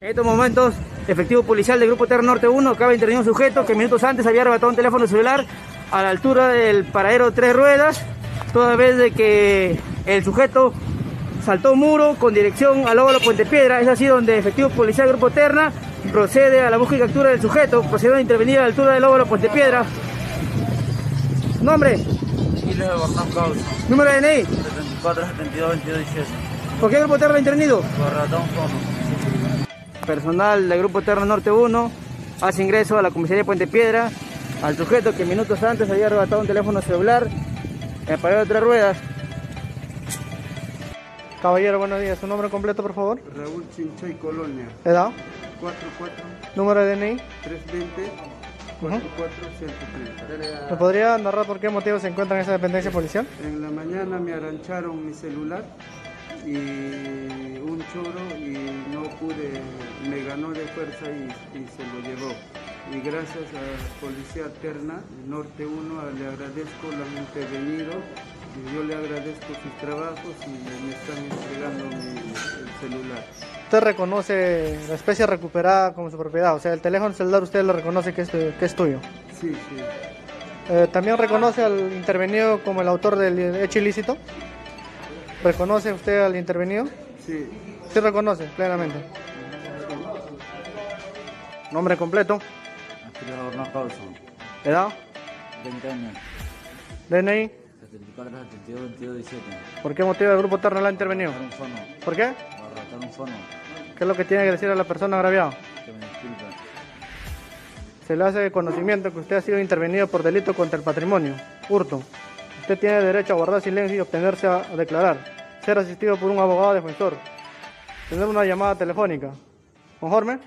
En estos momentos, efectivo policial del Grupo Terra Norte 1 acaba de intervenir un sujeto que minutos antes había arrebatado un teléfono celular a la altura del paradero Tres Ruedas, toda vez de que el sujeto saltó un muro con dirección al óvalo Puente Piedra. Es así donde efectivo policial del Grupo Terna procede a la búsqueda y captura del sujeto, procediendo a intervenir a la altura del óvalo Puente Piedra. Nombre, número de DNI. 74, 72, 22, 17. ¿Por qué el Grupo Terna ha intervenido? Por ratón fono. Personal del Grupo Terra Norte 1 hace ingreso a la comisaría de Puente Piedra al sujeto que minutos antes había arrebatado un teléfono celular en el paradero de tres ruedas. Caballero, buenos días. ¿Su nombre completo, por favor? Raúl Chinchay Colonia, ¿Edad? 44 ¿Número de DNI? 320 44 130. ¿Me podría narrar por qué motivo se encuentra en esa dependencia policial? En la mañana me arrancharon mi celular y un choro y no pude, me ganó de fuerza y, y se lo llevó. Y gracias a Policía Terna, Norte 1, le agradezco, han intervenido. y Yo le agradezco sus trabajos y me están entregando mi, el celular. Usted reconoce la especie recuperada como su propiedad, o sea, el teléfono celular usted lo reconoce que es, que es tuyo. Sí, sí. Eh, ¿También reconoce al intervenido como el autor del hecho ilícito? ¿Reconoce usted al intervenido? Sí, Sí reconoce, plenamente. Nombre completo, Albornoz Causa, edad, 20 años, DNI, 74, 72, 22, 17. ¿por qué motivo el grupo Terna la ha intervenido? Un fono, ¿Por qué? por ratón un fono. ¿Qué es lo que tiene que decir a la persona agraviada? Que me disculpe. Se le hace conocimiento que usted ha sido intervenido por delito contra el patrimonio, hurto. Usted tiene derecho a guardar silencio y obtenerse a, declarar, ser asistido por un abogado defensor, tener una llamada telefónica. ¿Conforme?